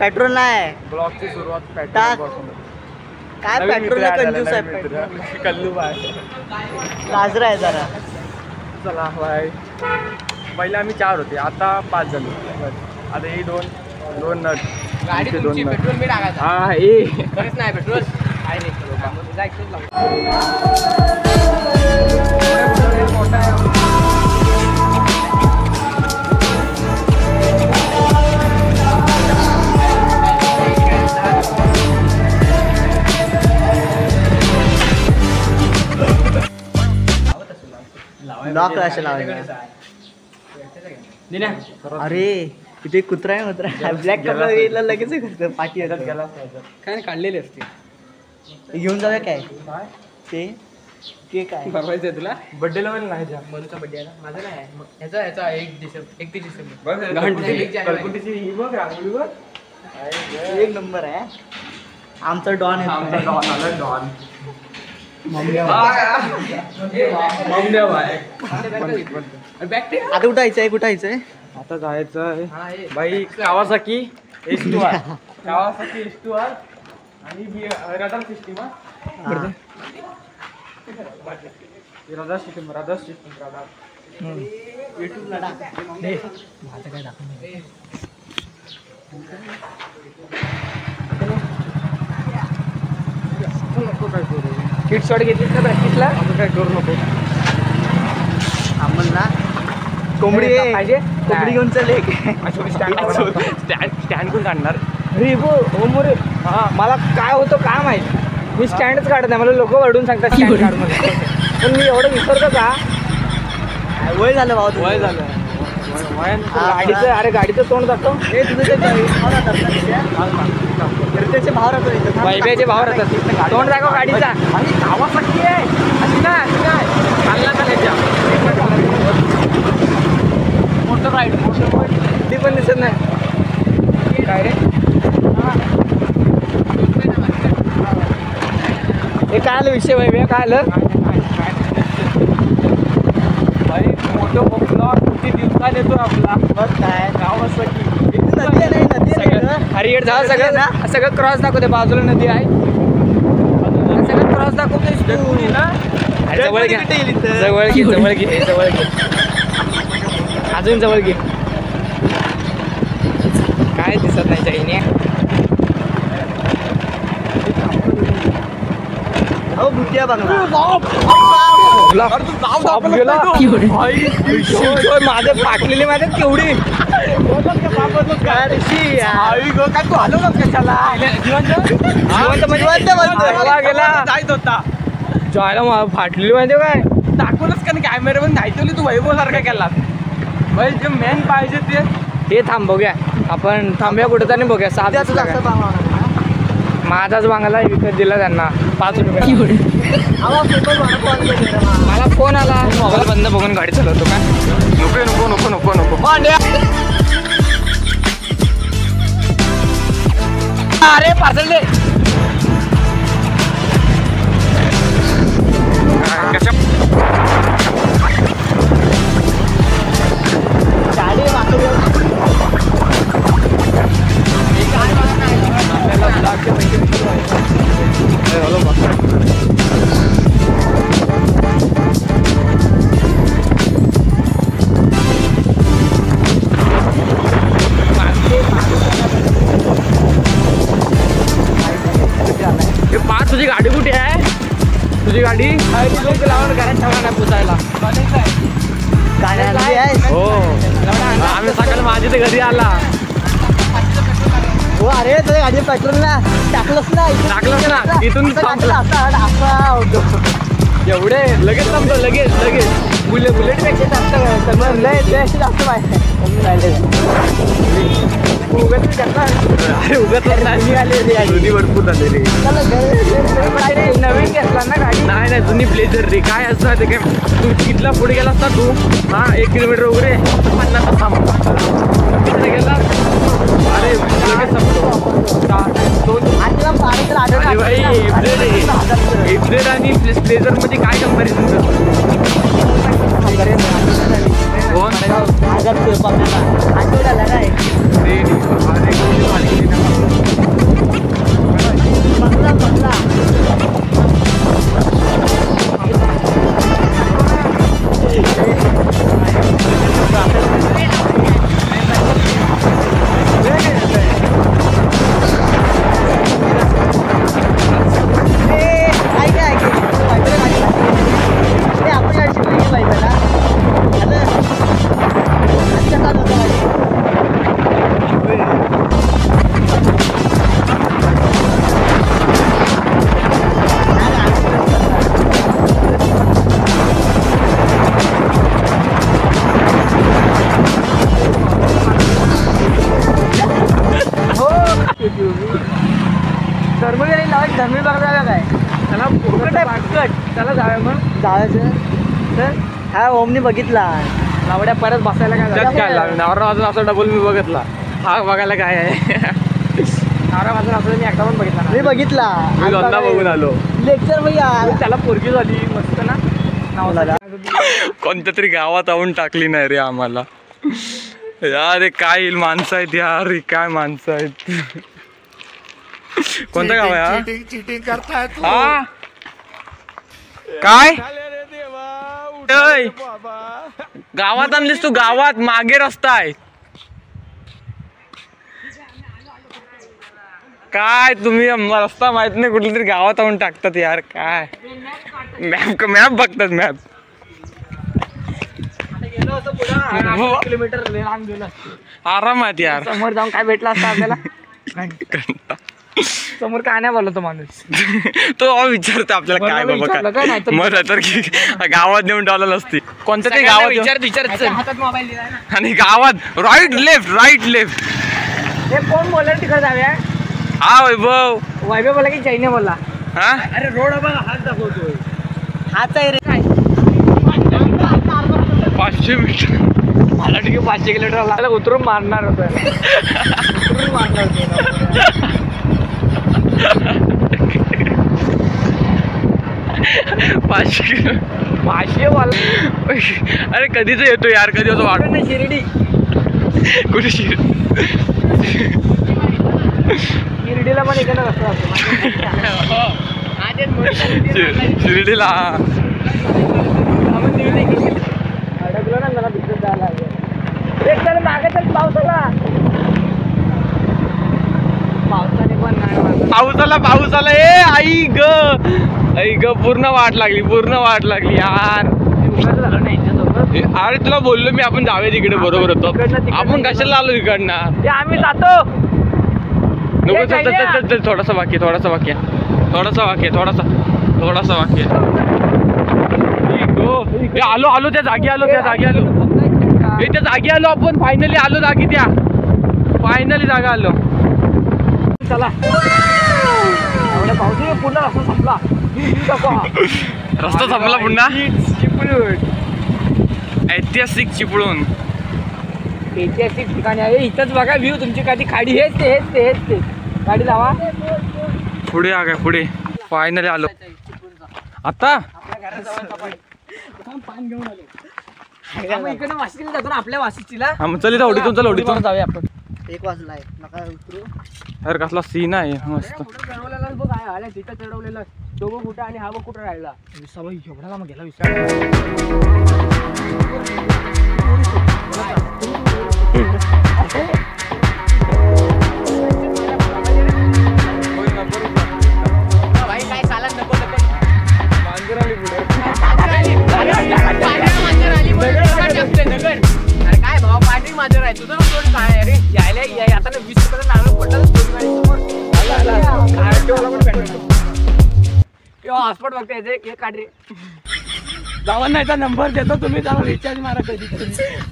Petrol नाही. ब्लॉगची सुरुवात टाक. पेट्रोलपासून. काय नवीन पेट्रोल मित्र आलेला, कंजूस आहे नवीन पेट्रोल? मित्र. कल्लू बाय. लाजरा आहे जरा. चला बाय. पहिले आम्ही चार होते आता पाच झालो. आता हे दोन दोन नट गाडी इथे तुमची. पेट्रोल मी टाकायचा. हा ए खरंच नाही पेट्रोल. काय नाही जायचंच लॉक कशा लावायचा अरे इथे कुत्रा आहे कुत्रा। ब्लॅक कलर लगेच हे करतं पाठी येतं काय नाही काढलेली असते. ते घेऊन जाऊया काय? ते? ते काय? बघायचं तुला? बड्डे लेवल नाही जा. मधूचा बड्डे आहे ना? माझा नाही आहे. मग ह्याचा ह्याचा एक डिसेंबर एकतीस डिसेंबर. बघ घंटे. कलकुटी- कलकुटीची ही बघ रांगोळी बघ. एक नंबर आहे. आमचा डॉन आमचा आहे डॉन आला डॉन. आता कुठं जायचंय आता जायचं आहे. बाई Kawasaki S two R Kawasaki S two R आणि radar system. Radar system radar system radar युट्यूबला काय दाखवून नको काय करू. किट शॉट घेतलीस का प्रॅक्टिसला आपण काय करू नको. आपण ना कोंबडी आहे. पाहिजे? कोंबडी घेऊन चल एक स्टँड स्टँड कोण काढणार? अरे बो हो मोरे हा मला काय होतं काय माहीत? मी स्टँडच काढत नाही. मला लोक वरडून सांगतात स्टँड काढ. पण मी एवढं विसरतो का? वय झालं भाऊ. वय झालं. गाडीचं अरे गाडीचं तोंड जातो हे तुझं ते भाव राहतात ना वैभ्याचे भाव राहतात तोंड दाखव गाडीचा. आणि कावासाकी आहे. अशी नाही अशी नाही चालला का त्याच्या मोटर राईड मोटर ती पण दिसत नाही. काय रे? हे काय आलं विषय वैभ्या काय आलं? बाई मोठं पपला किती दिवसात येतो आपला. बघ काय? कावासाकी इथे नदी आहे नाही नदी आहे सगळं ना? हरिहर झालं सगळं सगळं क्रॉस दाखवते बाजूला नदी आहे. सगळं क्रॉस दाखवतेस तू. अरे जवळ घे? जवळ घे जवळ घे जवळ घे. अजून जवळ घे. काय दिसत नाही चाईने हो भुतिया बघला साप गेला. आई, शिवशोय, माझे फाटलेले माझे केवढी. म्हणजे जायला मा- फाटलेली माहिती काय दाखवलंच का कॅमेरा पण दायचवली तू वैभव सारखा केला भाई जे मेन पाहिजे ते हे थांब बघूया आपण थांबूया कुठं तरी बघूया दिसला भाव लागला. माझाच बांगला विकत दिला त्यांना पाच रुपये मला. मला फोन आला मोबाईल बंद बघून गाडी चालवतो का नको नको नको नको नको अरे पार्सल दे गाडी गाडी लोक लावून घरात ठेवा नाही पुसायला हो. आम्ही सकाळी माझी तर घरी आला. हो अरे तुझ्या गाडी पेट्रोल ना. टाकलंच ना टाकलंच ना. टाकलं. इथून एवढे लगेच संपलं लगेच लगेच. बुलेट बुलेटपेक्षा जास्त मग लय लय जास्त पाहिजे. उगत अरे उगत नाही गाडी. जुनी भरपूर झाले रे. चला, घरी- घरी- घरी काय रे, नवीन घेतला ना गाडी? नाही नाही जुनी ब्लेझर रे. काय असतं ते काय? तू तिथला पुढे गेला असता तू? हा एक किलोमीटर वगैरे पन्नास थांब. तिकडे गेला? अरे लगेच संपतो दोन आजला पाणी तर आढळलं आणि ब्लेझरमध्ये काय कंपॅरिझन कोण? हा ओमनी बघितला. लावड्या परत बसायला काय? काय नवरा अजून असं डबल मी बघितला. हा बघायला काय आहे? नवरा असं मी पण बघितला मी बघितला. मी दोनदा बघून आलो. लेक्चर भैया त्याला पोरगी झाली मस्त ना. कोणत्या तरी गावात आवून टाकली नाही रे आम्हाला. यार हे काय येईल? माणसं आहेत यार हे काय माणसं आहेत? कोणतं गाव आहे? हा? काय ओय. गावात आणलीस तू गावात मागे रस्ता आहे. काय तुम्ही रस्ता माहीत नाही कुठल्या तरी गावात आणून टाकतात यार काय? मॅप मॅप बघतात मॅप हो. किलोमीटर आरामात यार. समोर जाऊन काय भेटला असता आपल्याला? समोर काय नाही बोलतो माणूस? तो अहो विचारतो आपल्याला काय बाबा नाही तर- काय मग तर की गावात नेऊन ठेवलेलं असते. कोणत्या तरी गावात त्याच्या हातात मोबाईल आणि गावात राईट लेफ्ट राईट लेफ्ट हे कोण बोलला तिकडे जाऊया हा वैभव. वैभव बोला की जैने बोलला? हा? अरे रोड बघा हात दाखवतोय. हाच आहे रे. काय पाचशे मीटर मला ठीक आहे पाचशे किलोमीटर लागला. उतरून मारणार होतं उतरून मारणार होतं पाचशे. पाचशे वाला. अरे कधीच येतो यार कधी होतो वाट नाही शिर्डी. कुठे शिर शिर्डीला पण इकडे रस्ता शिर्डीला. अडकलो ना मला तिकडे जायला लागलं. एक तर मागे चल पावसाला पावसाने पण नाही मारलं. पाऊस आला पाऊस आला ए आई ग. आई ग पूर्ण वाट लागली पूर्ण वाट लागली यार. अरे तुला बोललो मी आपण जाऊया तिकडे बरोबर होतो. तिकडनं- तिकडनं आपण. कशाला आलो इकडनं? ते आम्ही जातो. नको चल चल. चल चल थोडासा आहे, थोडासा आहे. थोडासा आहे, थोडासा थोडासा. ए, आलो आलो त्या जागी आलो त्या जागी आलो. ए त्या जागी आलो आपण. फायनली आलो जागी त्या. फायनली जागा आलो. चला. पावसाने पूर्ण रस्ता संपला. रस्ता संपला पुन्हा? चिपळूण. ऐतिहासिक चिपळून ऐतिहासिक ठिकाणी आहे. इथंच बघा व्ह्यू तुमची कधी खाडी हेच ते हेच ते हेच ते. गाडी लावा. पुढे आ काय पुढे. फायनली आलो. आता? इकडे वाशिला जातो ना आपल्या मग चल इथं ओढीतून चल ओढीतून जाऊया आपण. एक वाजलाय. नका उतरू. अरे कसला सीन आहे. मस्त. चढवलेला बघ आहे आल्या तिथं चढवलेलं दोघं कुठं आणि हा बघ कुठं राहिला. विसाबाई एवढा मग गेला विसा हॉस्पॉट बघता येते एक काढ रे. जाऊन नाही नंबर देतो तुम्ही जाऊन रिचार्ज मारा कधी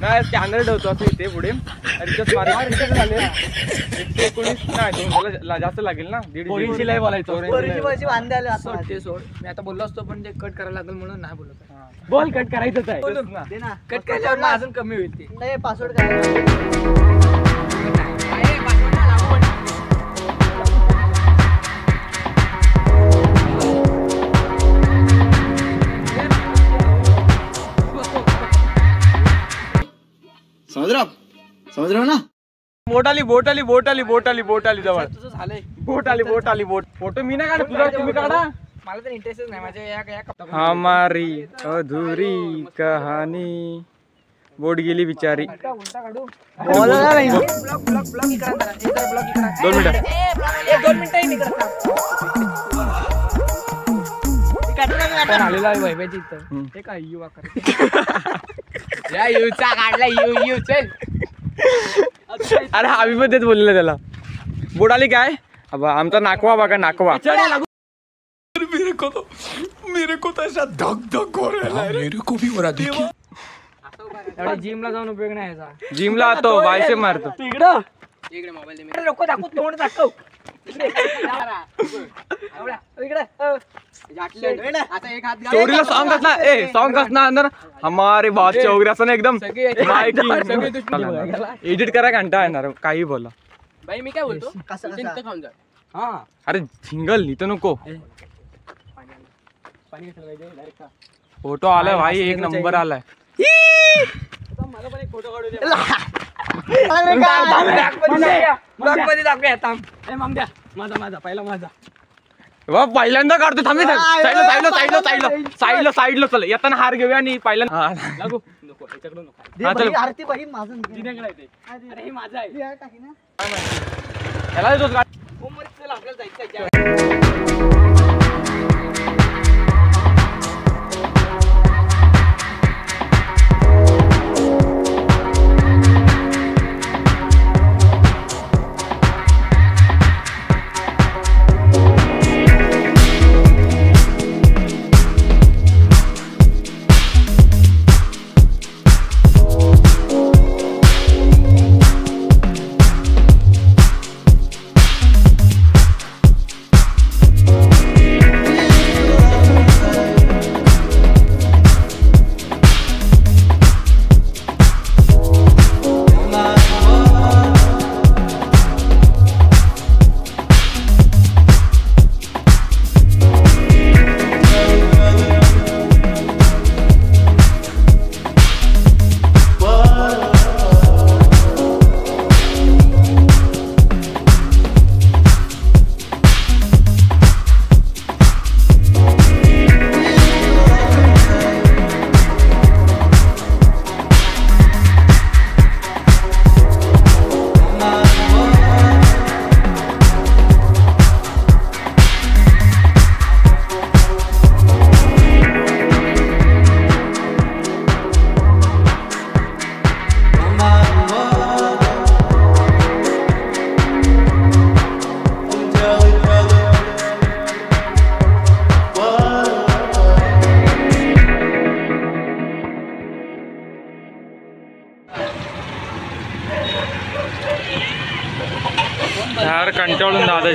नाही स्कॅनर ठेवतो असं इथे पुढे. रिचार्ज मारायचं झाले. एकशे एकोणीस नाही जास्त लागेल ना? दीड लय बोलायचं. ते सोड. मी आता बोललो असतो पण ते कट करायला लागेल म्हणून नाही बोलत बोल कट करायचंच आहे. ना. कट केल्यावर अजून कमी होईल ते. नाही पासवर्ड काय? समझ रहे हो आप? समझ रहे हो ना? बोट आली बोट आली बोट आली बोट आली बोट आली जवळ. तुझं झालंय. बोट आली बोट. आली बोट फोटो मी नाही काढ तुझा तुम्ही काढा. मला तर इंटरेस्टच नाही माझ्या या या कप- हमारी अधुरी कहानी बोट गेली बिचारी. उलटा उलटा काढू. बोला ना नाही. ब्लॉक ब्लॉक ब्लॉक इकडे आणा. इकडे ब्लॉक इकडे. आणा. दोन मिनिटं. ए, दोन मिनिटं येईन इकडे पण आलेला आहे वैभ्याची इथं. हम्म. हे काय यू कर या यूचा काढला यू यू चल. अरे आम्ही पण तेच बोललेलं त्याला. बोट आली काय? अबा आमचा नाकवा बघा नाकवा. एवढा जिमला जाऊन उपयोग नाही याचा. जिमला तो बायसे मारतो. तिकडं. इकडे मोबाईल अरे नको दाखवू तोंड दाखव. इकडे. इकडे. अ. चोरीला सॉन्ग असला ए सॉन्ग असणार हमारे बात चौगरी असं ना एकदम एडिट करा घंटा येणार काही बोला. बाई मी काय बोलतो? खाऊन जा. हा. अरे झिंगल इथं नको. फोटो आलाय भाई एक नंबर आलाय. माझा माझा पहिला माझा. वा पहिल्यांदा काढतो थांबे साईडला साईडला साईडला साईडला. साईडला साईडला चल. येताना हार घेऊया आणि पहिल्यांदा हा.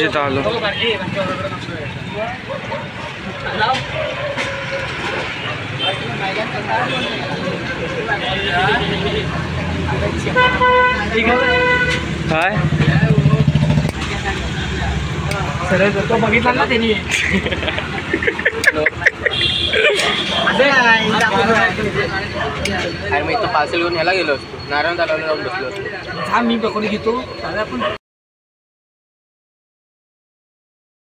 कंटाळून दादा जिथं आलो काय तो बघितला ना त्यांनी. नाही, दाखव. अरे मी इथं पार्सल घेऊन ह्याला गेलो असतो. नारायण तलावला जाऊन बसलो असतो. हा मी पकडून घेतो.